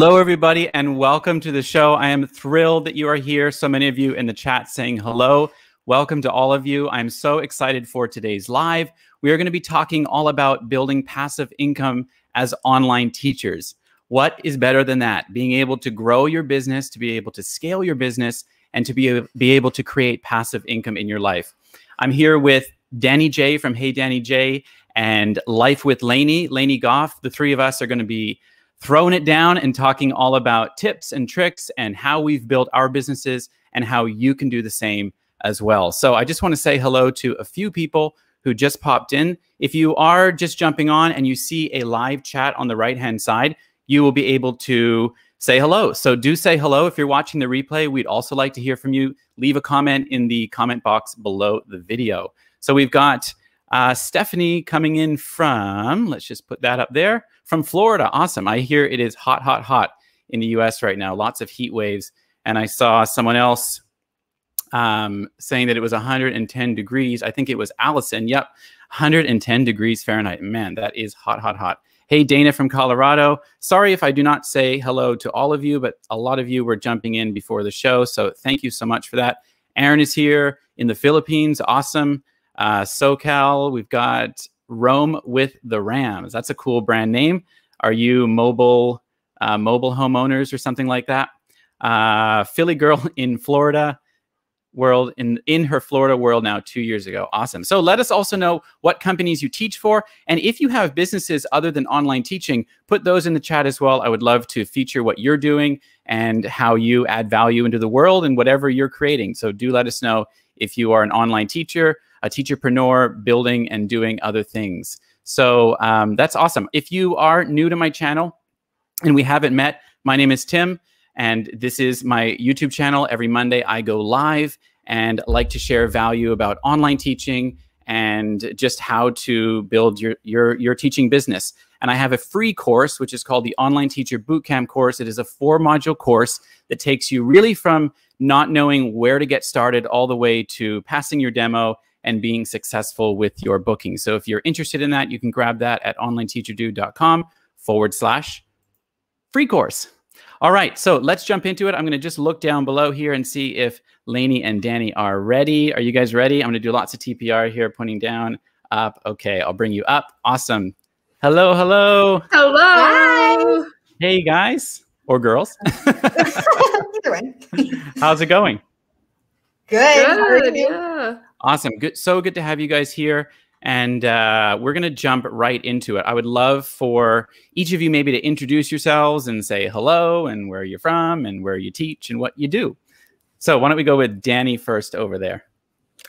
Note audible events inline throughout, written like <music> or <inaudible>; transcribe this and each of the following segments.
Hello, everybody, and welcome to the show. I am thrilled that you are here. So many of you in the chat saying hello. Welcome to all of you. I'm so excited for today's live. We are going to be talking all about building passive income as online teachers. What is better than that? Being able to grow your business, to be able to scale your business, and to be, be able to create passive income in your life. I'm here with Danie Jay from Hey Danie Jay and Life with Laney, Laney Goff. The three of us are going to be throwing it down and talking all about tips and tricks and how we've built our businesses and how you can do the same as well. So I just want to say hello to a few people who just popped in. If you are just jumping on and you see a live chat on the right hand side, you will be able to say hello. So do say hello. If you're watching the replay, we'd also like to hear from you. Leave a comment in the comment box below the video. So we've got uh, Stephanie coming in from, let's just put that up there, from Florida. Awesome. I hear it is hot, hot, hot in the US right now, lots of heat waves. And I saw someone else um, saying that it was 110 degrees. I think it was Allison. Yep, 110 degrees Fahrenheit. Man, that is hot, hot, hot. Hey, Dana from Colorado. Sorry if I do not say hello to all of you, but a lot of you were jumping in before the show. So thank you so much for that. Aaron is here in the Philippines. Awesome. Uh, SoCal, we've got Roam with the Rams. That's a cool brand name. Are you mobile uh, mobile homeowners or something like that? Uh, Philly girl <laughs> in Florida world in in her Florida world now 2 years ago. Awesome. So let us also know what companies you teach for and if you have businesses other than online teaching, put those in the chat as well. I would love to feature what you're doing and how you add value into the world and whatever you're creating. So do let us know if you are an online teacher, a teacherpreneur building and doing other things. So um, that's awesome. If you are new to my channel and we haven't met, my name is Tim. And this is my YouTube channel. Every Monday, I go live and like to share value about online teaching and just how to build your, your, your teaching business. And I have a free course, which is called the Online Teacher Bootcamp course. It is a four module course that takes you really from not knowing where to get started all the way to passing your demo and being successful with your booking. So if you're interested in that, you can grab that at onlineteacherdude.com forward slash free course. All right, so let's jump into it. I'm going to just look down below here and see if Laney and Danie are ready. Are you guys ready? I'm going to do lots of TPR here, pointing down, up. Okay, I'll bring you up. Awesome. Hello, hello. Hello. Hi. Hey, guys or girls. <laughs> How's it going? Good. Good. Yeah. Awesome. Good. So good to have you guys here and uh, we're going to jump right into it. I would love for each of you maybe to introduce yourselves and say hello and where you're from and where you teach and what you do. So why don't we go with Danie first over there?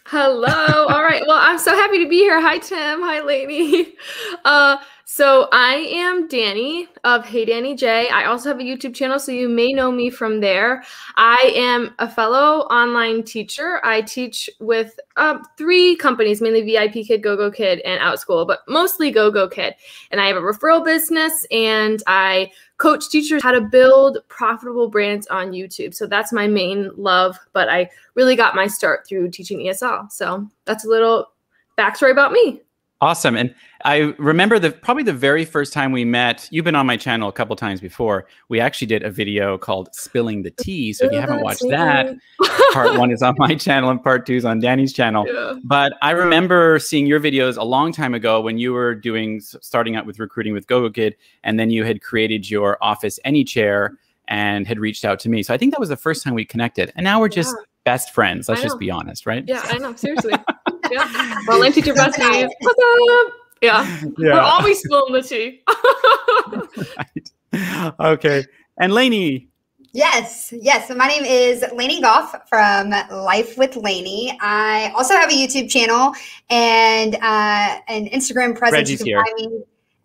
Hello. All right. Well, I'm so happy to be here. Hi, Tim. Hi, Laney. <laughs> Uh, so I am Danie of Hey Danie Jay. I also have a YouTube channel, so you may know me from there. I am a fellow online teacher. I teach with uh, three companies, mainly VIP Kid, GoGo Kid, and Outschool, but mostly GoGo Kid. And I have a referral business, and I coach teachers how to build profitable brands on YouTube. So that's my main love, but I really got my start through teaching ESL. So that's a little backstory about me. Awesome. And I remember the probably the very first time we met, you've been on my channel a couple times before. We actually did a video called Spilling the Tea. So if you haven't watched that, part one is on my channel and part two is on Danie's channel. Yeah. But I remember seeing your videos a long time ago when you were doing starting out with recruiting with GoGo Kid, and then you had created your office any chair and had reached out to me. So I think that was the first time we connected. And now we're just yeah. best friends. Let's just be honest, right? Yeah, I know. Seriously. <laughs> yeah. Online teacher besties. What's up? Yeah. yeah. We're always spilling the tea. <laughs> right. Okay. And Laney. Yes, yes. So my name is Laney Goff from Life with Laney. I also have a YouTube channel and uh, an Instagram presence. Reggie's here.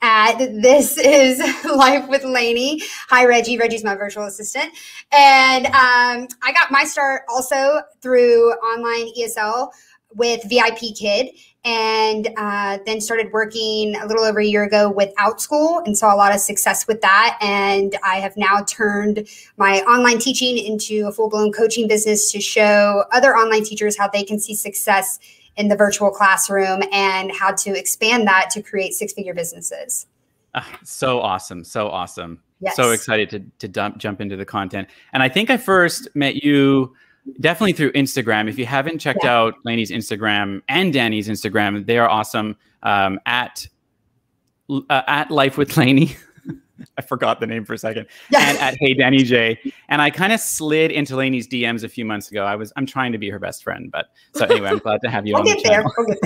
At this is <laughs> Life with Laney. Hi, Reggie. Reggie's my virtual assistant, and um, I got my start also through online ESL with VIP Kid and uh, then started working a little over a year ago with Outschool and saw a lot of success with that. And I have now turned my online teaching into a full blown coaching business to show other online teachers how they can see success in the virtual classroom and how to expand that to create six figure businesses. Uh, so awesome. So awesome. Yes. So excited to, to dump, jump into the content. And I think I first met you definitely through Instagram. If you haven't checked yeah. out Laney's Instagram and Danie's Instagram, they are awesome. Um, at uh, at Life with Laney. <laughs> I forgot the name for a second. Yeah. And at Hey Danie Jay. And I kind of slid into Laney's DMs a few months ago. I was I'm trying to be her best friend, but so anyway, I'm glad to have you We'll on the get there. channel. We'll get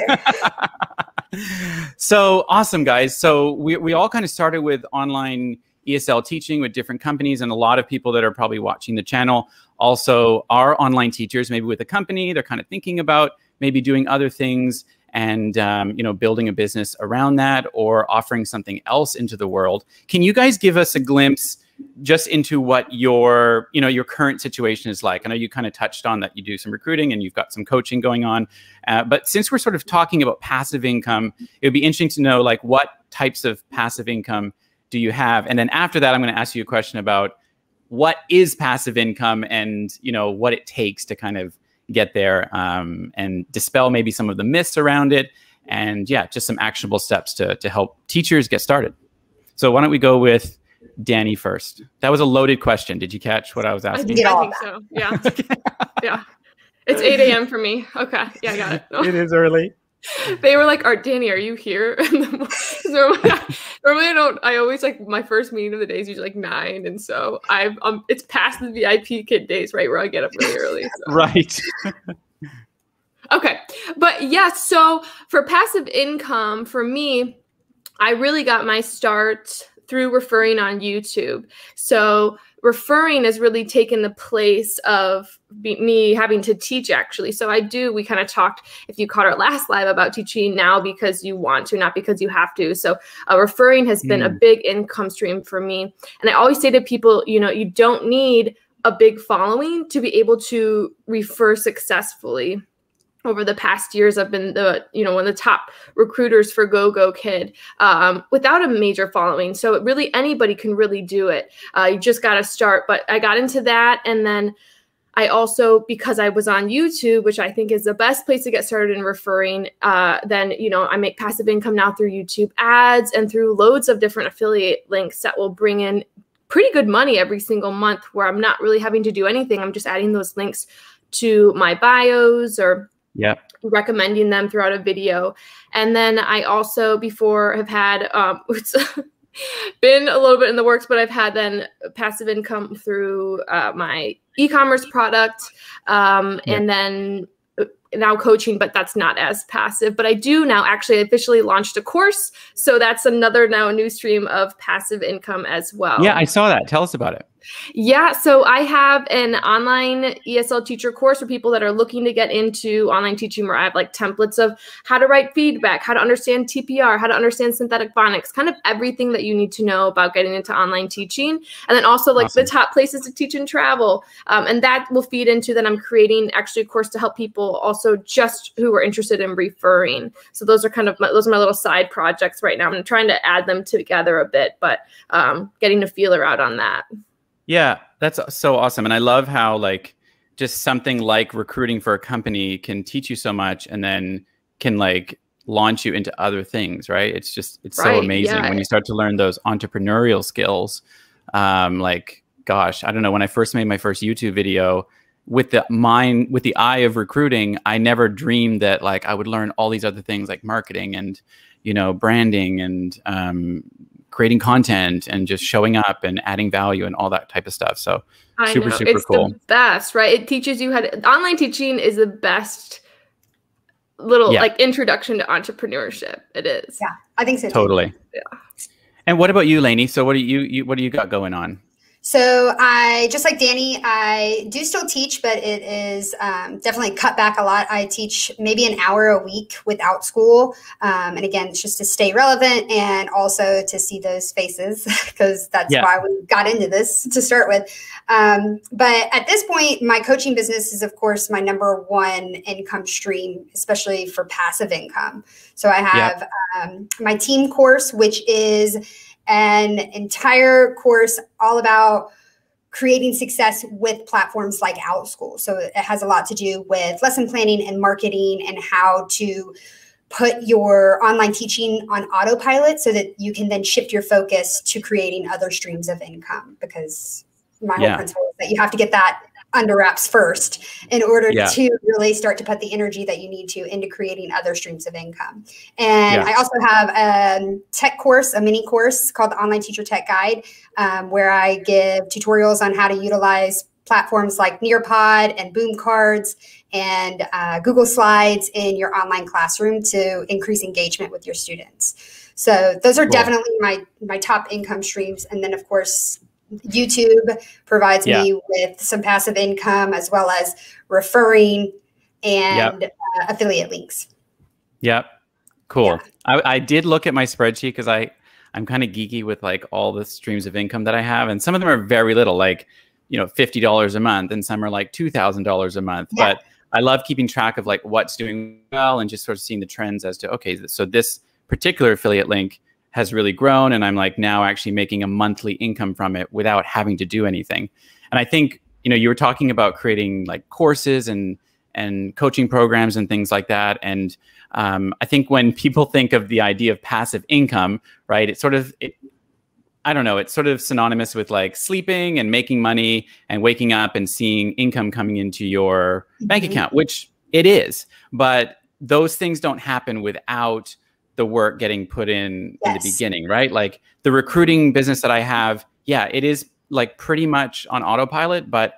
there. <laughs> so awesome, guys. So we, we all kind of started with online ESL teaching with different companies, and a lot of people that are probably watching the channel also are online teachers, maybe with a company. They're kind of thinking about maybe doing other things and um, you know building a business around that or offering something else into the world. Can you guys give us a glimpse? just into what your you know your current situation is like i know you kind of touched on that you do some recruiting and you've got some coaching going on uh, but since we're sort of talking about passive income it would be interesting to know like what types of passive income do you have and then after that i'm going to ask you a question about what is passive income and you know what it takes to kind of get there um, and dispel maybe some of the myths around it and yeah just some actionable steps to, to help teachers get started so why don't we go with Danie first. That was a loaded question. Did you catch what I was I asking? think, Get I all think so. Yeah. <laughs> yeah. It's 8 a.m. for me. Okay. Yeah, I got it. it is early. <laughs> they were like, "Art, Danie, are you here?" <laughs> so <laughs> normally, normally I don't. I always like my first meeting of the day is usually like nine, and so I've um, it's past the VIP kid days, right, where I get up really early. so. Right. Okay. But yeah, so for passive income, for me, I really got my start through referring on YouTube. So referring has really taken the place of be, me having to teach actually. So I do, we kind of talked, if you caught our last live about teaching now because you want to, not because you have to. So uh, referring has been a Mm. big income stream for me. And I always say to people, you know, you don't need a big following to be able to refer successfully over the past years i've been the you know one of the top recruiters for go go kid um, without a major following. So it really anybody can really do it. Uh, you just got to start. But i got into that and then i also because i was on youtube which i think is the best place to get started in referring uh, then you know i make passive income now through youtube ads and through loads of different affiliate links that will bring in pretty good money every single month where i'm not really having to do anything. I'm just adding those links to my bios or Yep. recommending them throughout a video. And then I also before have had um <laughs> it's been a little bit in the works, but I've had then passive income through uh, my e-commerce product, um, Yeah. and then uh, now coaching, but that's not as passive. But I do now actually officially launched a course, so that's another now new stream of passive income as well. Yeah, I saw that. Tell us about it. Yeah, so I have an online ESL teacher course for people that are looking to get into online teaching where I have like templates of how to write feedback, how to understand TPR, how to understand synthetic phonics, kind of everything that you need to know about getting into online teaching. And then also like Awesome. the top places to teach and travel. Um, and that will feed into that I'm creating actually a course to help people also just who are interested in referring. So those are kind of my, those are my little side projects right now. I'm trying to add them together a bit, but um, getting a feeler out on that. Yeah, that's so awesome. And I love how like just something like recruiting for a company can teach you so much and then can like launch you into other things, right? It's just it's so amazing yeah. when you start to learn those entrepreneurial skills. Um like gosh, I don't know when I first made my first YouTube video with the mind with the eye of recruiting, I never dreamed that like I would learn all these other things like marketing and you know branding and um creating content and just showing up and adding value and all that type of stuff. So I Super, know. super it's cool. the best, right? It teaches you how to online teaching is the best little Yeah. like introduction to entrepreneurship. It is. Yeah. I think so. too. totally. Yeah. And what about you, Laney? So what do you, you what do you got going on? So I just like Danie, I do still teach, but it is um, definitely cut back a lot. I teach maybe an hour a week with Outschool, um, and again, it's just to stay relevant and also to see those faces <laughs> because that's Yeah. why we got into this <laughs> to start with. Um, but at this point, my coaching business is, of course, my number one income stream, especially for passive income. So I have um, my team course, which is an entire course all about creating success with platforms like OutSchool. So it has a lot to do with lesson planning and marketing and how to put your online teaching on autopilot so that you can then shift your focus to creating other streams of income because my Yeah. whole principle is that you have to get that under wraps first in order Yeah. to really start to put the energy that you need to into creating other streams of income. And Yeah. I also have a tech course, a mini course called the Online Teacher Tech Guide, um, where I give tutorials on how to utilize platforms like Nearpod and Boom Cards and uh, Google Slides in your online classroom to increase engagement with your students. So those are Cool. definitely my my top income streams, and then of course YouTube provides me with some passive income as well as referring and uh, affiliate links. Yep. Cool. Yeah. I, I did look at my spreadsheet because I I'm kind of geeky with like all the streams of income that I have, and some of them are very little, like you know fifty dollars a month, and some are like two thousand dollars a month. Yeah. But I love keeping track of like what's doing well and just sort of seeing the trends as to okay, so this particular affiliate link has really grown, and I'm like now actually making a monthly income from it without having to do anything. And I think you know you were talking about creating like courses and and coaching programs and things like that, and um, I think when <laughs> people think of the idea of passive income, right, it's sort of, it, I don't know, it's sort of synonymous with like sleeping and making money and waking up and seeing income coming into your bank Mhm. account, which it is. But those things don't happen without the work getting put in in the beginning, right? Like the recruiting business that I have, yeah, it is like pretty much on autopilot, but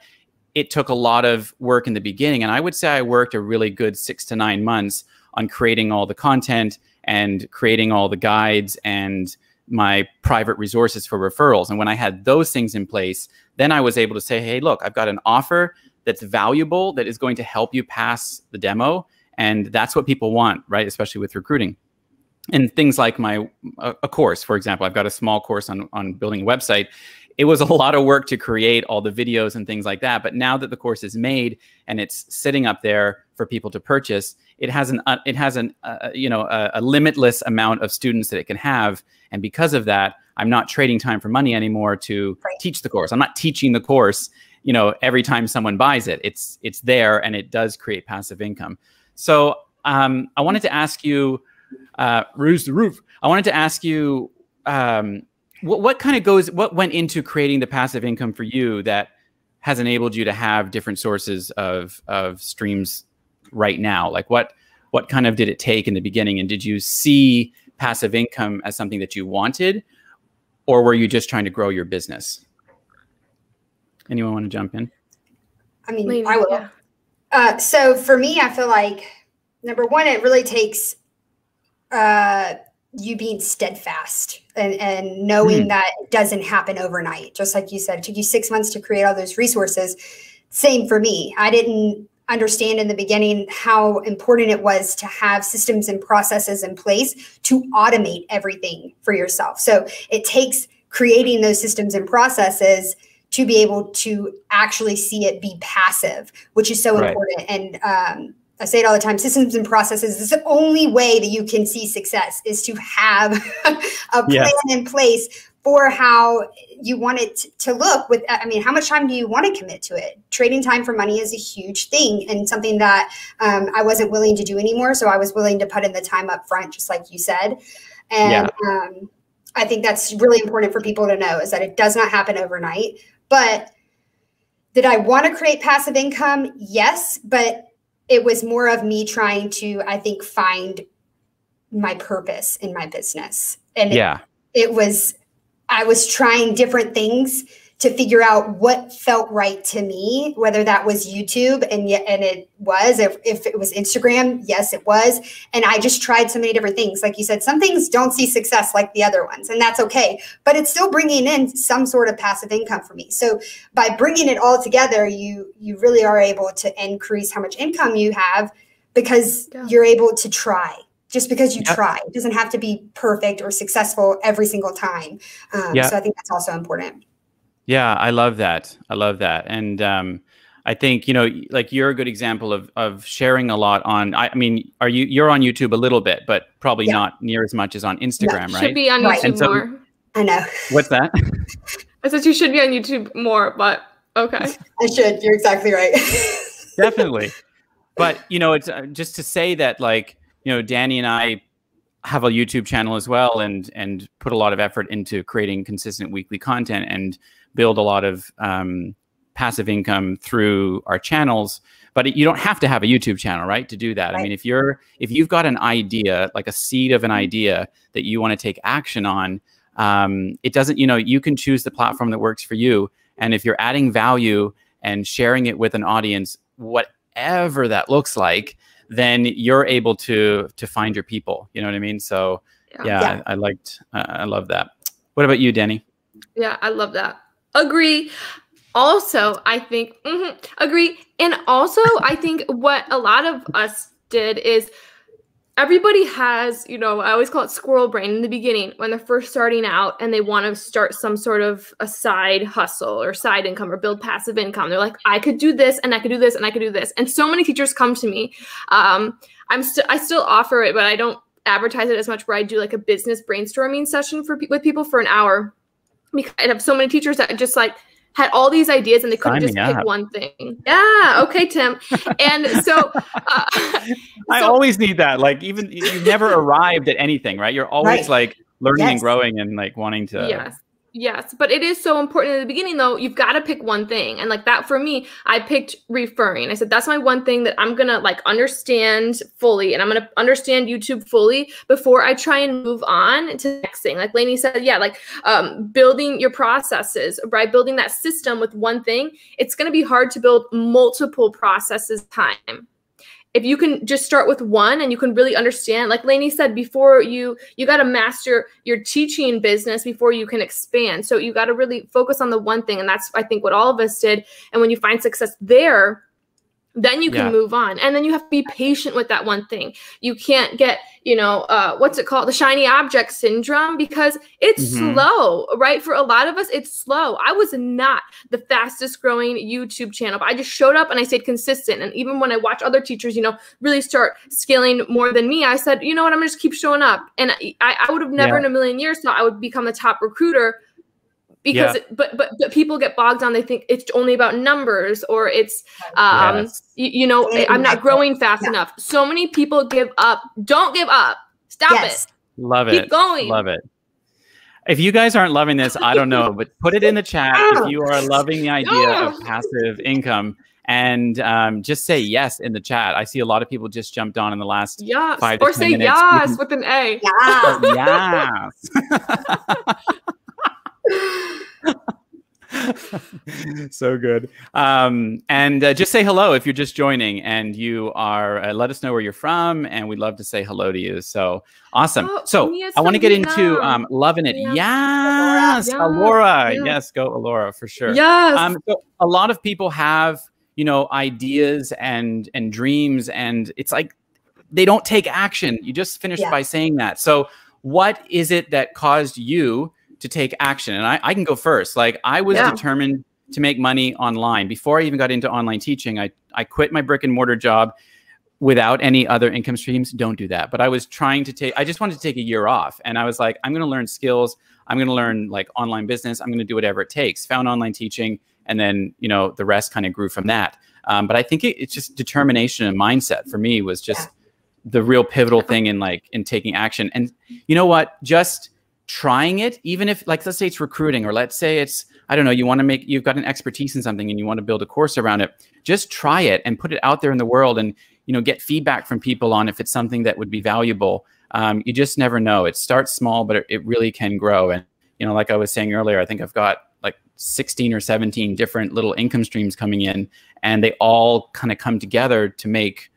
it took a lot of work in the beginning. And I would say I worked a really good six to nine months on creating all the content and creating all the guides and my private resources for referrals. And when I had those things in place, then I was able to say, hey, look, I've got an offer that's valuable that is going to help you pass the demo. And that's what people want, right? Especially with recruiting. And things like my a, course, for example, I've got a small course on on building a website. It was a <laughs> lot of work to create all the videos and things like that. But now that the course is made and it's sitting up there for people to purchase, it has an uh, it has an uh, you know a, a limitless amount of students that it can have, and because of that, I'm not trading time for money anymore to Right. teach the course. I'm not teaching the course, you know, every time someone buys it. It's it's there and it does create passive income. So um, I wanted to ask you, uh, Ruse the Roof. I wanted to ask you um, what what kind of goes what went into creating the passive income for you that has enabled you to have different sources of of streams right now like what what kind of did it take in the beginning and did you see passive income as something that you wanted or were you just trying to grow your business anyone want to jump in I mean, Maybe, I will. yeah. Uh, so for me, I feel like number one, it really takes uh, you being steadfast and, and knowing Hmm. that it doesn't happen overnight. Just like you said, it took you six months to create all those resources. Same for me. I didn't understand in the beginning how important it was to have systems and processes in place to automate everything for yourself. So it takes creating those systems and processes to be able to actually see it be passive, which is so Right. important. And um, I say it all the time: systems and processes is the only way that you can see success is to have <laughs> a plan Yes. in place for how you want it to look. With I mean, how much time do you want to commit to it? Trading time for money is a huge thing and something that um, I wasn't willing to do anymore. So I was willing to put in the time up front, just like you said. And um, I think that's really important for people to know is that it does not happen overnight. But did I want to create passive income? Yes, but it was more of me trying to, I think, find my purpose in my business. And it- yeah it was i was trying different things to figure out what felt right to me whether that was youtube and yet and it was if, if it was instagram yes it was. And i just tried so many different things. Like you said some things don't see success like the other ones and that's okay. But it's still bringing in some sort of passive income for me. So by bringing it all together you you really are able to increase how much income you have because Yeah. you're able to try. Just because you Yep. try. It doesn't have to be perfect or successful every single time. Um, Yeah. so i think that's also important Yeah, I love that. I love that. And um, I think you know, like you're a good example of of sharing a lot on. I, I mean, are you you're on YouTube a little bit, but probably Yeah. not near as much as on Instagram, Should right? Should be on Right. YouTube so- more. i know What's that? <laughs> I said you should be on YouTube more, but okay. i should you're exactly right <laughs> Definitely. But you know, it's uh, just to say that, like you know, Danie and I have a YouTube channel as well, and and put a lot of effort into creating consistent weekly content and build a lot of um, passive income through our channels. But you don't have to have a youtube channel right to do that. Right. i mean if you're if you've got an idea like a seed of an idea that you want to take action on um, it doesn't you know you can choose the platform that works for you. And if you're adding value and sharing it with an audience whatever that looks like then you're able to to find your people you know what i mean so Yeah. yeah, Yeah. I, I liked uh, i love that what about you Danie Yeah, I love that. Agree. Also, I think mhm, agree, and also I think what a lot of us did is everybody has, you know, I always call it squirrel brain in the beginning when they're first starting out and they want to start some sort of a side hustle or side income or build passive income. They're like, I could do this and I could do this and I could do this. And so many teachers come to me. Um, I'm still I still offer it, but I don't advertise it as much. Where I do like a business brainstorming session for pe- with people for an hour because I have so many teachers that just like had all these ideas and they couldn't Sign just me pick up. one thing. Yeah, okay, Tim. And so, <laughs> uh, <laughs> I So- always need that. Like even you've never arrived at anything, right? You're always Right. like learning and growing and like wanting to. yes, yes, but it is so important in the beginning though. You've got to pick one thing, and like that for me, I picked referring. I said that's my one thing that I'm gonna like understand fully, and I'm gonna understand YouTube fully before I try and move on to the next thing. Like Laney said, yeah, like um, building your processes, right? Building that system with one thing. It's gonna be hard to build multiple processes time if you can just start with one and you can really understand like Laney said before you you got to master your teaching business before you can expand. So you got to really focus on the one thing and that's i think what all of us did. And when you find success there then you can Yeah. move on. And then you have to be patient with that one thing. You can't get you know uh, what's it called? The shiny object syndrome because it's Mhm. slow right? For a lot of us it's slow. I was not the fastest growing youtube channel but i just showed up and i stayed consistent. And even when i watch other teachers you know really start scaling more than me i said you know what? I'm gonna just keep showing up. And i, I would have never Yeah. in a million years thought i would become the top recruiter because Yeah. but, but but people get bogged down they think it's only about numbers or it's um Yes. you, you know Yeah, i'm not growing fast Yeah. enough so many people give up don't give up stop Yes. Love it Keep going. Love it. If you guys aren't loving this, I don't know, but put it in the chat if <laughs> you are loving the idea of passive income and um, just say yes in the chat. I see a lot of people just jumped on in the last yes Five to or 10 say minutes, you yes <laughs> with an a Yeah. yes. <laughs> <laughs> so good. Um, and uh, just say hello if you're just joining and you are, uh, let us know where you're from and we'd love to say hello to you. So awesome. Oh, so I want to get into um, loving it. Yeah. Yes. Alora. Yeah. Yes. Go Alora for sure. yes Um, so a lot of people have, you know, ideas and and dreams, and it's like they don't take action. You just finished Yeah. by saying that. So, what is it that caused you to take action? And I, I can go first. Like I was Yeah. determined to make money online before I even got into online teaching. I I quit my brick and mortar job without any other income streams. Don't do that. But I was trying to take. I just wanted to take a year off, and I was like, I'm going to learn skills. I'm going to learn like online business. I'm going to do whatever it takes. Found online teaching, and then you know the rest kind of grew from that. Um, but I think it, it's just determination and mindset for me was just the real pivotal thing in like in taking action. And you know what? Just trying it, even if like let's say it's recruiting or let's say it's I don't know, you want to make you've got an expertise in something and you want to build a course around it. Just try it and put it out there in the world and you know get feedback from people on if it's something that would be valuable. Um, you just never know. It starts small, but it, it really can grow. And you know, like I was saying earlier, I think I've got like 16 or 17 different little income streams coming in, and they all kind of come together to make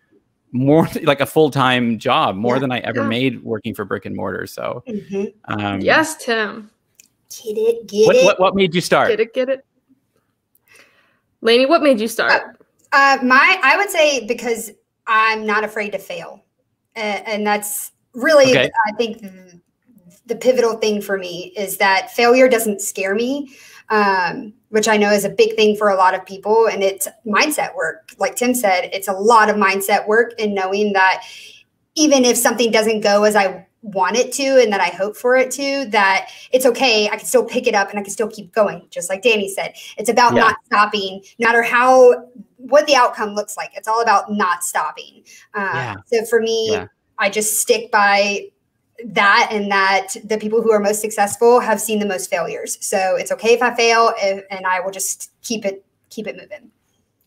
more <laughs> like a full-time job, more Yeah. than I ever Yeah. made working for brick and mortar. So, Mhm. um, yes tim Get it, get What, it. what what made you start? get it get it Laney, what made you start Uh, my, I would say because I'm not afraid to fail, and, and that's really, Okay. I think, the, the pivotal thing for me is that failure doesn't scare me, um, which I know is a big thing for a lot of people, and it's mindset work. Like Tim said, it's a lot of mindset work in knowing that even if something doesn't go as I want it to and that I hope for it to, that it's okay. I can still pick it up and I can still keep going. Just like Danie said, it's about Yeah. not stopping, no matter how what the outcome looks like. It's all about not stopping. Um, Yeah. So for me, Yeah. I just stick by that and that the people who are most successful have seen the most failures. So it's okay if I fail if, and I will just keep it keep it moving.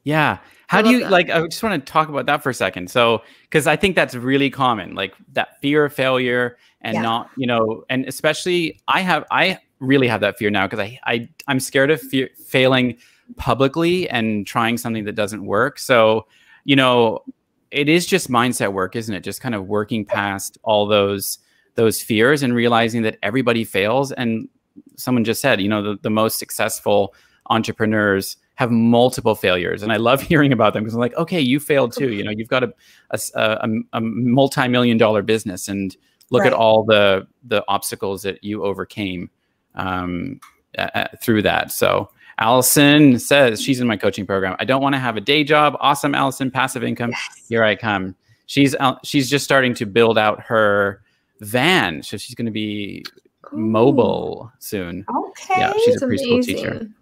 Yeah. How do you that. like? I just want to talk about that for a second. So, because I think that's really common, like that fear of failure and Yeah. not, you know, and especially I have, I really have that fear now because I, I, I'm scared of fear, failing publicly and trying something that doesn't work. So, you know, it is just mindset work, isn't it? Just kind of working past all those those fears and realizing that everybody fails. And someone just said, you know, the, the most successful entrepreneurs have multiple failures and i love <laughs> hearing about them because i'm like okay you failed too you <laughs> know you've got a, a, a, a multi-million dollar business and look Right. at all the the obstacles that you overcame um, uh, uh, through that so allison says she's in my coaching program i don't want to have a day job awesome allison passive income Yes. here i come she's out, she's just starting to build out her van so she's going to be mobile soon Okay. Yeah, she's a preschool teacher amazing.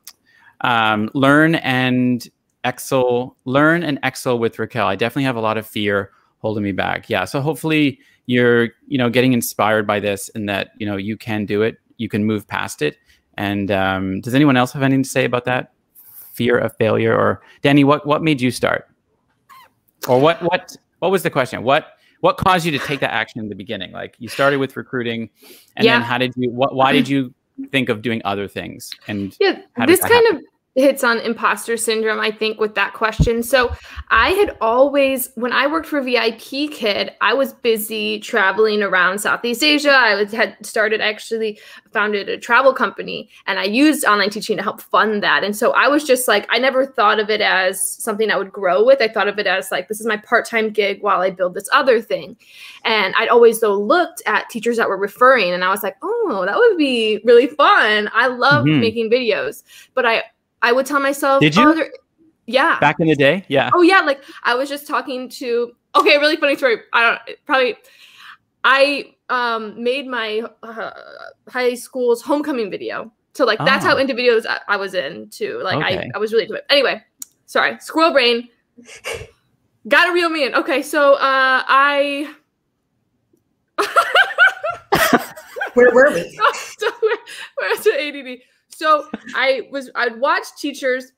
Um, learn and excel learn and excel with raquel. I definitely have a lot of fear holding me back. Yeah so hopefully you're you know getting inspired by this and that you know you can do it. You can move past it. And um, does anyone else have anything to say about that? Fear of failure or Danie what what made you start? Or what what what was the question? What what caused you to take that action in the beginning? Like you started with recruiting and then how did you what why did you think of doing other things? And Yeah, How did this that kind of hits on imposter syndrome, I think, with that question. So I had always, when I worked for VIP Kid, I was busy traveling around Southeast Asia. I was, had started actually founded a travel company and I used online teaching to help fund that. And so I was just like, I never thought of it as something I would grow with. I thought of it as like, this is my part time gig while I build this other thing. And I'd always, though, looked at teachers that were referring and I was like, oh, that would be really fun. I love Mhm. making videos. But I, I would tell myself, Did you? Oh, yeah. back in the day yeah Oh yeah, like I was just talking to okay, really funny story. I don't probably I um made my uh, high school's homecoming video. So like that's how Oh. into videos I, I was in too. Like Okay. I, I was really into it. Anyway, sorry, squirrel brain. <laughs> Gotta reel me in. Okay, so uh I <laughs> Where were we? <laughs> so we're, we're to ADD. So I was I'd watch teachers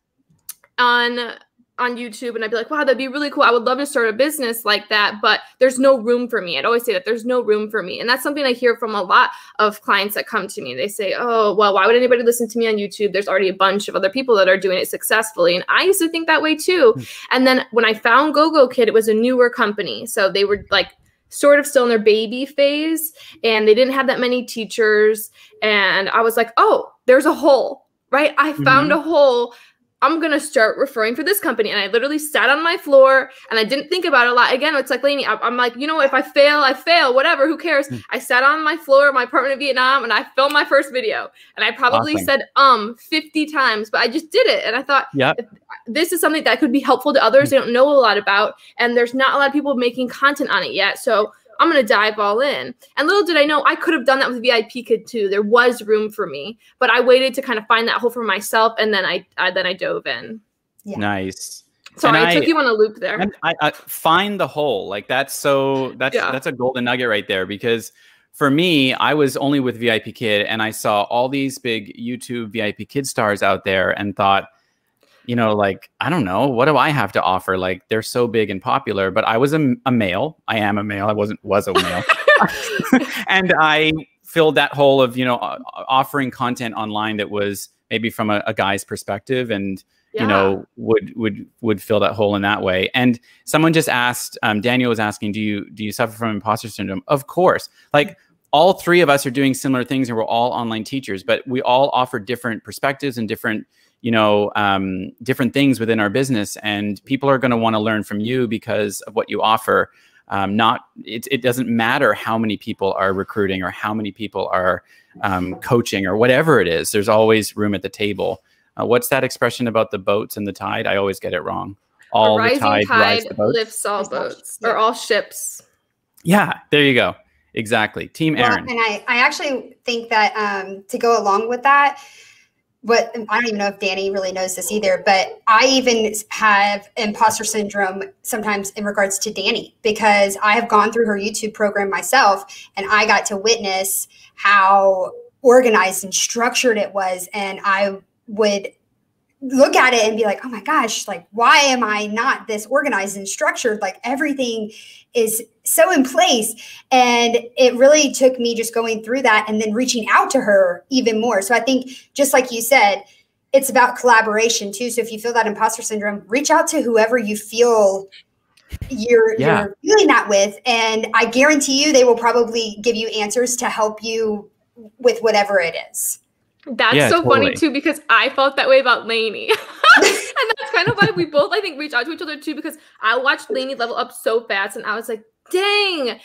on on YouTube and I'd be like, wow, that'd be really cool. I would love to start a business like that, but there's no room for me. I'd always say that there's no room for me. And that's something I hear from a lot of clients that come to me. They say, oh, well, why would anybody listen to me on YouTube? There's already a bunch of other people that are doing it successfully. And I used to think that way too. Hmm. And then when I found GoGo Kid, it was a newer company. So they were like sort of still in their baby phase and they didn't have that many teachers. And I was like, oh, there's a hole, right? I found a hole. I'm gonna start referring for this company, and I literally sat on my floor and I didn't think about it a lot. Again, it's like Laney. I'm like, you know, if I fail, I fail. Whatever, who cares? Mm. I sat on my floor, my apartment in Vietnam, and I filmed my first video. And I probably Awesome. said um 50 times, but I just did it. And I thought, yeah, this is something that could be helpful to others they don't know a lot about and there's not a lot of people making content on it yet so i'm going to dive all in. And little did i know i could have done that with vip kid too. There was room for me but i waited to kind of find that hole for myself and then i, I then i dove in. Yeah. nice. Sorry, And I, took you on a loop there. I, I find the hole. Like that's so that's Yeah. that's a golden nugget right there because for me i was only with vip kid and i saw all these big youtube vip kid stars out there and thought you know like i don't know what do i have to offer? Like they're so big and popular but i was a, a male. I am a male. I wasn't was a male. <laughs> <laughs> And i filled that hole of you know offering content online that was maybe from a, a guy's perspective and you know would would would fill that hole in that way. And someone just asked um, daniel was asking do you do you suffer from imposter syndrome? Of course. Like all three of us are doing similar things and we're all online teachers but we all offer different perspectives and different you know um, different things within our business and people are going to want to learn from you because of what you offer. Um, not it, it doesn't matter how many people are recruiting or how many people are um, coaching or whatever it is there's always room at the table. Uh, what's that expression about the boats and the tide? I always get it wrong. All a the rising tide, tide, the boats. lifts all Lifts boats ships, or all ships. Yeah there you go. Exactly. Team Well, aaron. and I, I actually think that um, to go along with that, what I don't even know if Danie really knows this either, but I even have imposter syndrome sometimes in regards to Danie because I have gone through her YouTube program myself and I got to witness how organized and structured it was. And I would look at it and be like, oh my gosh, like, why am I not this organized and structured? Like, everything is so in place. And it really took me just going through that and then reaching out to her even more. So I think, just like you said, it's about collaboration too. So if you feel that imposter syndrome, reach out to whoever you feel you're, Yeah. you're feeling that with. And I guarantee you, they will probably give you answers to help you with whatever it is. That's Yeah, so funny too because I felt that way about Laney. <laughs> <laughs> and that's kind of why we both, I think, reached out to each other too because I watched Laney level up so fast and I was like, dang,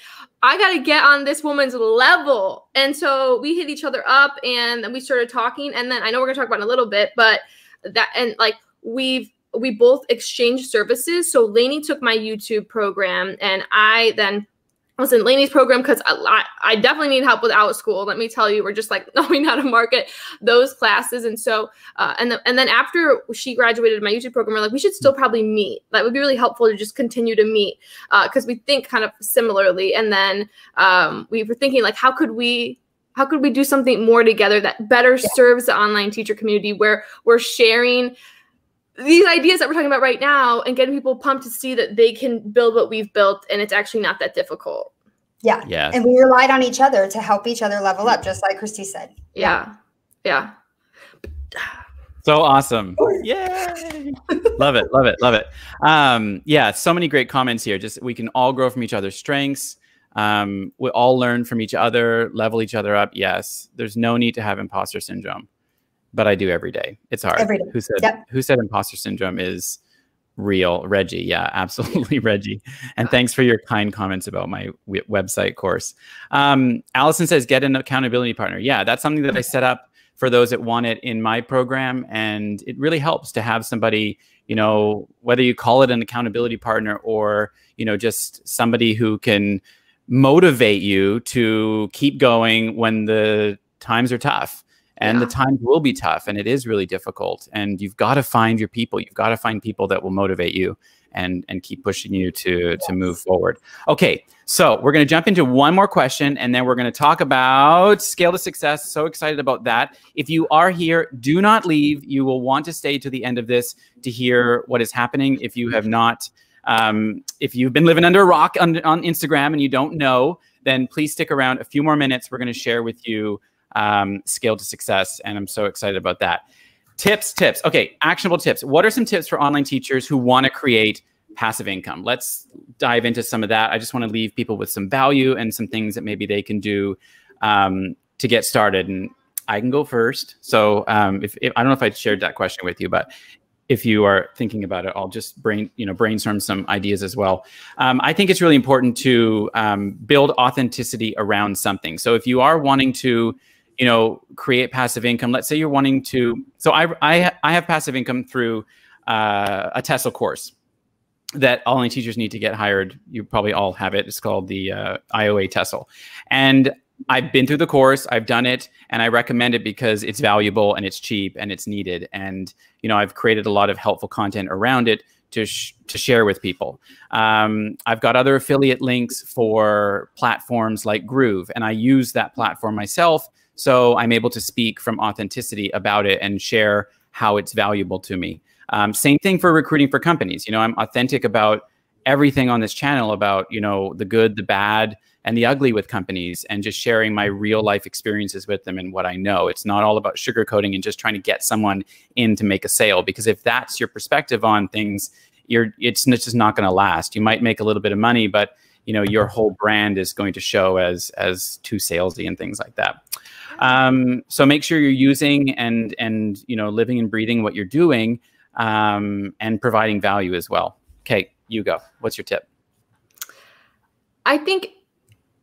I got to get on this woman's level. And so we hit each other up and then we started talking. And then I know we're going to talk about in a little bit, but that, and like we've, we both exchanged services. So Laney took my YouTube program and I then was in Laney's program because I, I, definitely need help with Outschool. Let me tell you, we're just like <laughs> knowing how to market those classes. And so, uh, and, the, and then after she graduated my YouTube program, we're like, we should still probably meet. That would be really helpful to just continue to meet because we think kind of similarly. And then um, we were thinking like, how could we how could we do something more together that better Yeah. serves the online teacher community where we're sharing these ideas that we're talking about right now and getting people pumped to see that they can build what we've built and it's actually not that difficult. Yeah. Yeah. And we relied on each other to help each other level up, just like Christy said. Yeah. Yeah. So awesome. Yay. love it. Love it. Love it. Um, yeah, so many great comments here. Just we can all grow from each other's strengths. Um, we all learn from each other, level each other up. Yes. There's no need to have imposter syndrome. But I do every day. It's hard. Every day. Who said Yep. who said imposter syndrome is real? Reggie. Yeah, <laughs> absolutely, Reggie. And thanks for your kind comments about my website course. Um, Allison says, get an accountability partner. Yeah, that's something that I set up for those that want it in my program. And it really helps to have somebody, you know, whether you call it an accountability partner or, you know, just somebody who can motivate you to keep going when the times are tough. And the times will be tough and it is really difficult. And you've got to find your people. You've got to find people that will motivate you and and keep pushing you to to move forward. Okay, so we're going to jump into one more question and then we're going to talk about scale to success. So excited about that. If you are here, do not leave. You will want to stay to the end of this to hear what is happening. If you have not, um, if you've been living under a rock on, on Instagram and you don't know, then please stick around a few more minutes. We're going to share with you um, scale to success, and I'm so excited about that. Tips, tips. Okay, actionable tips. What are some tips for online teachers who want to create passive income? Let's dive into some of that. I just want to leave people with some value and some things that maybe they can do um, to get started. And I can go first. So um, if, if I don't know if I shared that question with you, but if you are thinking about it, I'll just brain you know brainstorm some ideas as well. Um, I think it's really important to um, build authenticity around something. So if you are wanting to you know create passive income. Let's say you're wanting to so i i, I have passive income through uh, a TEFL course that online teachers need to get hired. You probably all have it. It's called the uh, ioa TEFL. And i've been through the course. I've done it. And i recommend it because it's valuable and it's cheap and it's needed. And you know i've created a lot of helpful content around it to, sh- to share with people. Um, I've got other affiliate links for platforms like Groove, and I use that platform myself. So I'm able to speak from authenticity about it and share how it's valuable to me. Um, same thing for recruiting for companies. You know, I'm authentic about everything on this channel about, you know, the good, the bad, and the ugly with companies and just sharing my real life experiences with them and what I know. It's not all about sugarcoating and just trying to get someone in to make a sale because if that's your perspective on things, you're it's, it's just not going to last. You might make a little bit of money, but you know your whole brand is going to show as as too salesy and things like that. Um, so make sure you're using and and you know living and breathing what you're doing um, and providing value as well. Okay, you go. What's your tip? I think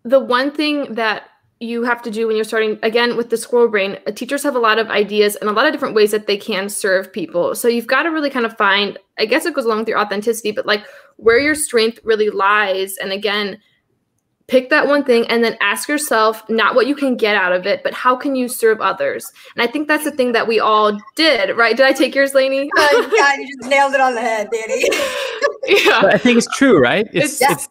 the one thing that you have to do when you're starting again with the squirrel brain uh, teachers have a lot of ideas and a lot of different ways that they can serve people so you've got to really kind of find i guess it goes along with your authenticity but like where your strength really lies and again pick that one thing and then ask yourself not what you can get out of it but how can you serve others and i think that's the thing that we all did right did i take yours Laney? Uh, <laughs> oh, God, you just nailed it on the head, Danie. <laughs> yeah But I think it's true, right? It's- it's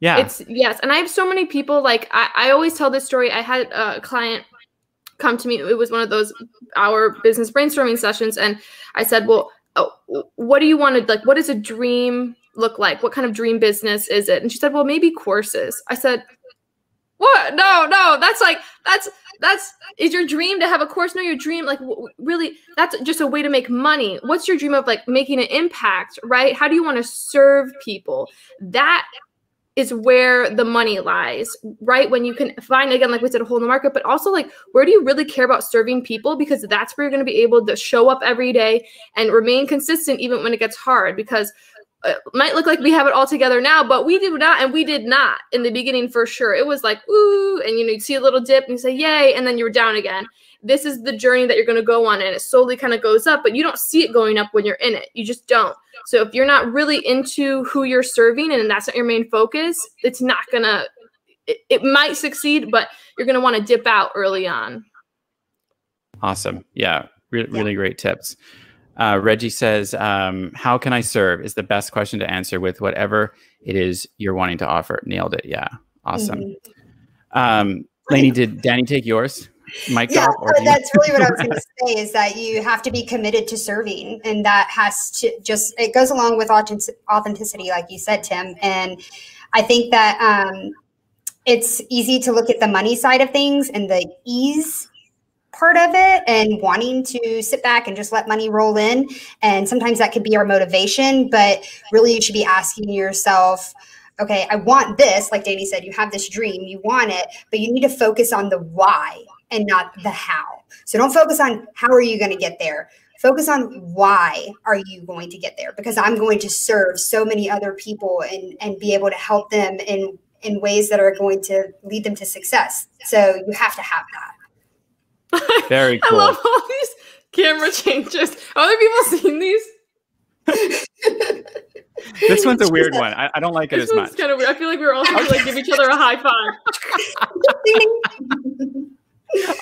yeah. It's yes, and I have so many people like I, I always tell this story. I had a client come to me. It was one of those our business brainstorming sessions, and I said, "Well, oh, what do you want to like? what is a dream look like? What kind of dream business is it?" And she said, "Well, maybe courses." I said, "What? No, no, that's like that's that's is your dream to have a course? No, your dream like w- really that's just a way to make money. What's your dream of like making an impact, right? How do you want to serve people? That is where the money lies, right? When you can find again, like we said, a hole in the market, but also like where do you really care about serving people? Because that's where you're going to be able to show up every day and remain consistent even when it gets hard. Because it might look like we have it all together now, but we do not, and we did not in the beginning for sure. It was like ooh, and you know, you see a little dip and you say yay, and then you're down again. This is the journey that you're going to go on, and it slowly kind of goes up, but you don't see it going up when you're in it. You just don't. So if you're not really into who you're serving and that's not your main focus, it's not gonna. It, it might succeed, but you're gonna want to dip out early on. Awesome. Yeah, re- really great tips. Uh, Reggie says, um, "How can I serve?" is the best question to answer with whatever it is you're wanting to offer. Nailed it. Yeah, awesome. Mm-hmm. Um, Laney, did Danie take yours? Mike yeah, that's really what I was going <laughs> to say is that you have to be committed to serving, and that has to just it goes along with authenticity, like you said, Tim. And I think that um, it's easy to look at the money side of things and the ease part of it and wanting to sit back and just let money roll in. And sometimes that could be our motivation, but really you should be asking yourself, okay, I want this. Like Danie said, you have this dream, you want it, but you need to focus on the why and not the how. So don't focus on how are you going to get there. Focus on why are you going to get there? Because I'm going to serve so many other people and, and be able to help them in in ways that are going to lead them to success. So you have to have that. <laughs> Very cool. I love all these camera changes. Have other people <laughs> seen these? this one's a weird one. I, I don't like it this as much. Kind of weird. I feel like we are all <laughs> supposed to like give each other a high five.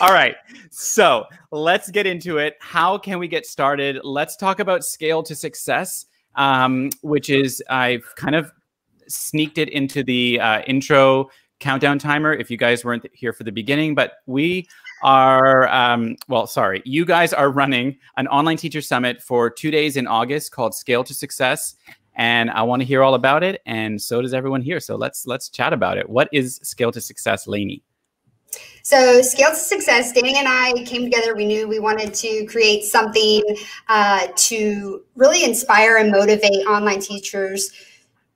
All right. So let's get into it. How can we get started? Let's talk about scale to success, um, which is I've kind of sneaked it into the uh, intro countdown timer if you guys weren't here for the beginning, but we are, um, well, sorry, you guys are running an online teacher summit for two days in August called Scale to Success. And I want to hear all about it. And so does everyone here. So let's let's chat about it. What is Scale to Success, Laney? So, Scale to Success, Danie and I came together. We knew we wanted to create something uh, to really inspire and motivate online teachers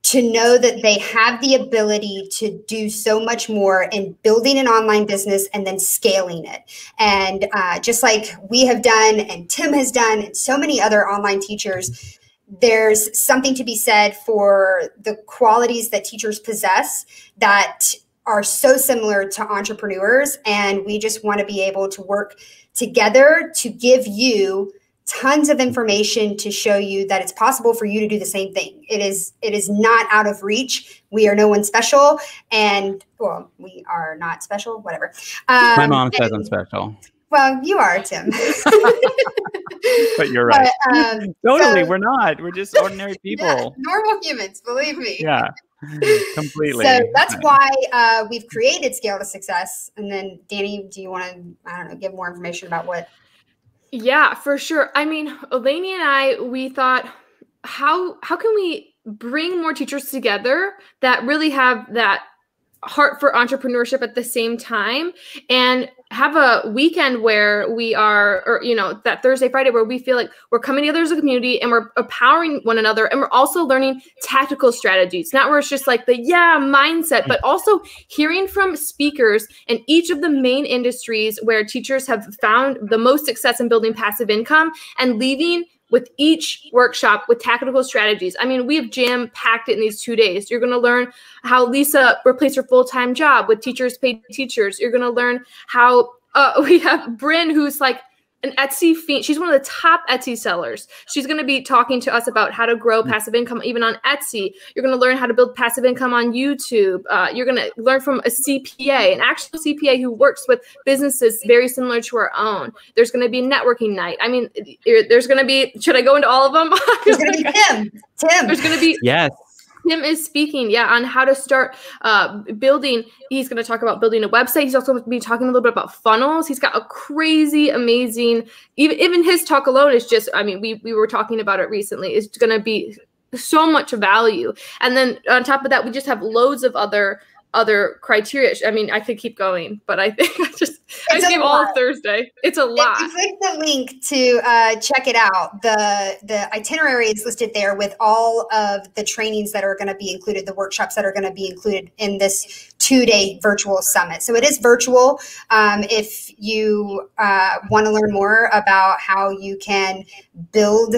to know that they have the ability to do so much more in building an online business and then scaling it. And uh, just like we have done, and Tim has done, and so many other online teachers, there's something to be said for the qualities that teachers possess that are so similar to entrepreneurs and we just want to be able to work together to give you tons of information to show you that it's possible for you to do the same thing. It is it is not out of reach. We are no one special and well we are not special whatever. Um, my mom says i'm special. Well you are tim. <laughs> <laughs> But you're right. But, um, totally so, we're not. We're just ordinary <laughs> people. yeah, normal humans believe me. Yeah completely. So that's why uh, we've created Scale to Success. And then, Danie, do you want to, I don't know, give more information about what? Yeah, for sure. I mean, Laney and I, we thought, how how can we bring more teachers together that really have that heart for entrepreneurship at the same time and have a weekend where we are or you know that thursday friday where we feel like we're coming together as a community and we're empowering one another and we're also learning tactical strategies. Not where it's just like the yeah mindset but also hearing from speakers in each of the main industries where teachers have found the most success in building passive income and leaving with each workshop with tactical strategies. I mean, we have jam packed it in these two days. You're going to learn how Lisa replaced her full time job with Teachers Pay Teachers. You're going to learn how uh, <laughs> we have Bryn, who's like an Etsy fiend. She's one of the top Etsy sellers. She's going to be talking to us about how to grow mm. passive income even on Etsy. You're going to learn how to build passive income on YouTube. Uh, you're going to learn from a CPA, an actual CPA who works with businesses very similar to our own. There's going to be networking night. I mean, there's going to be. Should I go into all of them? <laughs> There's going to be <laughs> Tim. Tim. There's going to be yes Tim is speaking, yeah, on how to start uh, building. He's going to talk about building a website. He's also going to be talking a little bit about funnels. He's got a crazy, amazing. Even even his talk alone is just. I mean, we we were talking about it recently. It's going to be so much value. And then on top of that, we just have loads of other other criteria. I mean, I could keep going, but I think <laughs> I just It's I gave all. Thursday. It's a If lot. you click the link to uh, check it out, the the itinerary is listed there with all of the trainings that are going to be included, the workshops that are going to be included in this two day virtual summit. So it is virtual. Um, if you uh, want to learn more about how you can build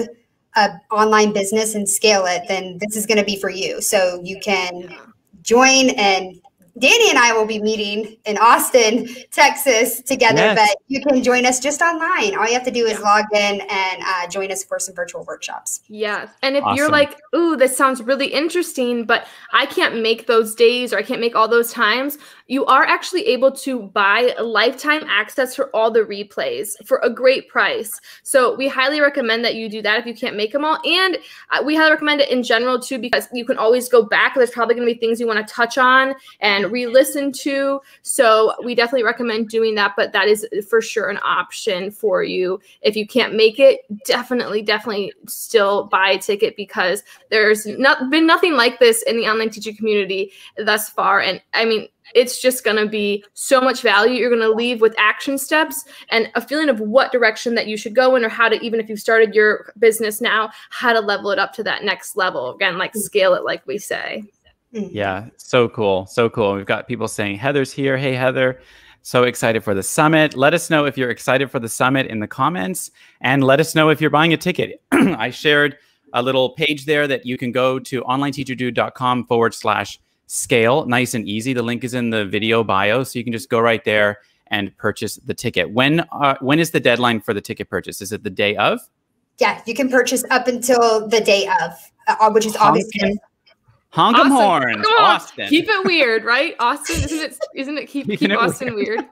a online business and scale it, then this is going to be for you. So you can join and Danie and I will be meeting in Austin, Texas together, Yes. but you can join us just online. All you have to do is Yeah. log in and uh, join us for some virtual workshops. Yes. And if you're like, ooh, this sounds really interesting, but I can't make those days or I can't make all those times, you are actually able to buy lifetime access for all the replays for a great price. So we highly recommend that you do that if you can't make them all. And uh, we highly recommend it in general too, because you can always go back. There's probably going to be things you want to touch on and re listen to. So we definitely recommend doing that, but that is for sure an option for you. If you can't make it, definitely, definitely still buy a ticket because there's not been nothing like this in the online teaching community thus far. And I mean, it's just going to be so much value. You're going to leave with action steps and a feeling of what direction that you should go in, or how to, even if you've started your business now, how to level it up to that next level. Again, like scale it, like we say. Mhm. Yeah, so cool. So cool. We've got people saying Heather's here. Hey, Heather. So excited for the summit. Let us know if you're excited for the summit in the comments and let us know if you're buying a ticket. <clears throat> I shared a little page there that you can go to onlineteacherdude.com forward slash scale. Nice and easy. The link is in the video bio. So you can just go right there and purchase the ticket. When uh, when is the deadline for the ticket purchase? Is it the day of? Yeah, you can purchase up until the day of, uh, which is August Honkin' 5th. Awesome. horns, Austin. Keep it weird, right? Austin, <laughs> isn't it? Isn't it keep Keeping keep it Austin weird?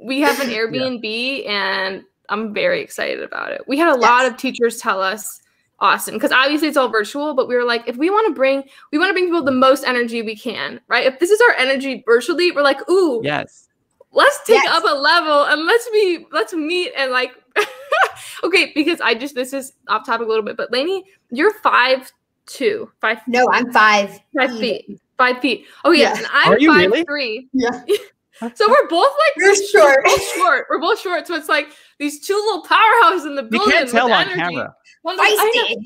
We have an <laughs> Airbnb, and I'm very excited about it. We had a lot of teachers tell us Austin because obviously it's all virtual, but we were like, if we want to bring, we want to bring people the most energy we can, right? If this is our energy virtually, we're like, ooh, yes. let's take Yes. up a level and let's be let's meet and like <laughs> okay because i just this is off topic a little bit but Laney, you're five two five No, I'm five. five even. feet five feet oh yeah, Yeah. and i'm Are you five really? three Yeah. <laughs> so we're both like You're short. we're both short we're both short so it's like these two little powerhouses in the You building can't tell with on energy. camera. One's like, I know,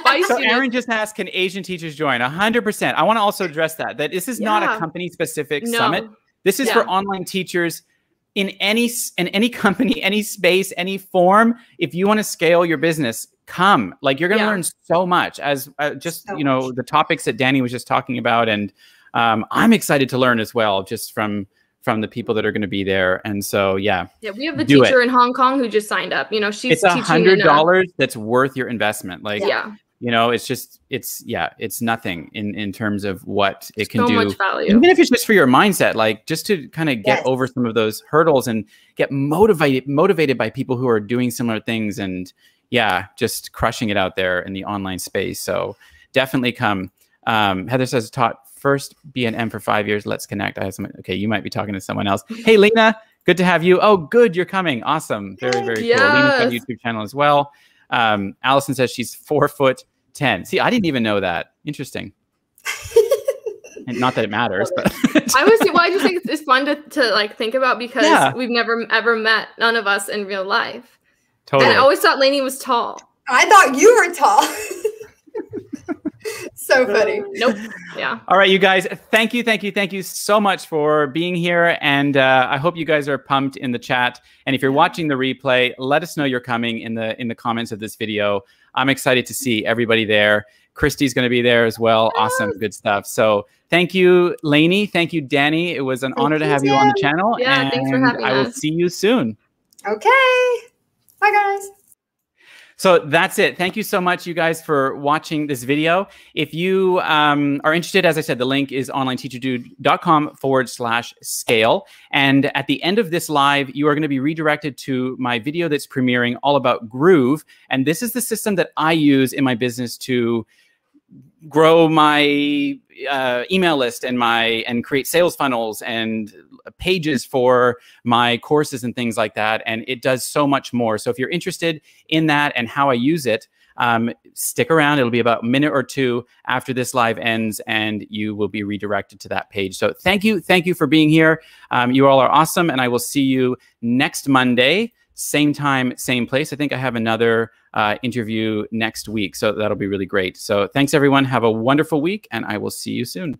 Feisty. <laughs> feisty. So Aaron just asked, can Asian teachers join? 100%. I want to also address that, that this is not a company specific no. summit. This is Yeah. for online teachers in any in any <laughs> company, any space, any form. If you want to scale your business, come. Like you're going to Yeah. learn so much as uh, just, So you know, much. the topics that Danie was just talking about and um, I'm excited to learn as well just from from the people that are going to be there. And so, yeah, yeah we have the Do it. teacher in hong kong who just signed up you know she's it's a teaching hundred in a- dollars that's worth your investment. Like, yeah you know it's just it's yeah it's nothing in in terms of what it can so do much value even if it's just for your mindset like just to kind of get Yes. over some of those hurdles and get motivated motivated by people who are doing similar things and yeah just crushing it out there in the online space so definitely come um, heather says taught first b&m for five years let's connect. I have someone. okay you might be talking to someone else. Hey lena good to have you. Oh good you're coming. Awesome. Very very cool. Lena's got a youtube channel as well. Um, allison says she's four foot 10 see i didn't even know that. Interesting. <laughs> And not that it matters but I was well, I just think it's, it's fun to, to like think about because Yeah. we've never ever met none of us in real life. totally And I always thought Laney was tall. I thought you were tall. <laughs> <laughs> so funny. Nope. Yeah. All right, you guys, thank you, thank you, thank you so much for being here. And uh, I hope you guys are pumped in the chat. And if you're watching the replay, let us know you're coming in the in the comments of this video. I'm excited to see everybody there. Christy's going to be there as well. Awesome, good stuff. So thank you, Laney. Thank you, Danie. It was an Thank honor to you, have you on the channel. Yeah, thanks for and having I will see you soon. Okay. Bye, guys. So that's it. Thank you so much, you guys, for watching this video. If you um, are interested, as I said, the link is onlineteacherdude.com forward slash scale. And at the end of this live, you are going to be redirected to my video that's premiering all about Groove. And this is the system that I use in my business to grow my uh, email list and my and create sales funnels and pages for my courses and things like that. And it does so much more. So if you're interested in that and how I use it, um, stick around. It'll be about a minute or two after this live ends, and you will be redirected to that page. So thank you. Thank you for being here. Um, you all are awesome. And I will see you next Monday, same time, same place. I think I have another uh, interview next week. So that'll be really great. So thanks, everyone. Have a wonderful week, and I will see you soon.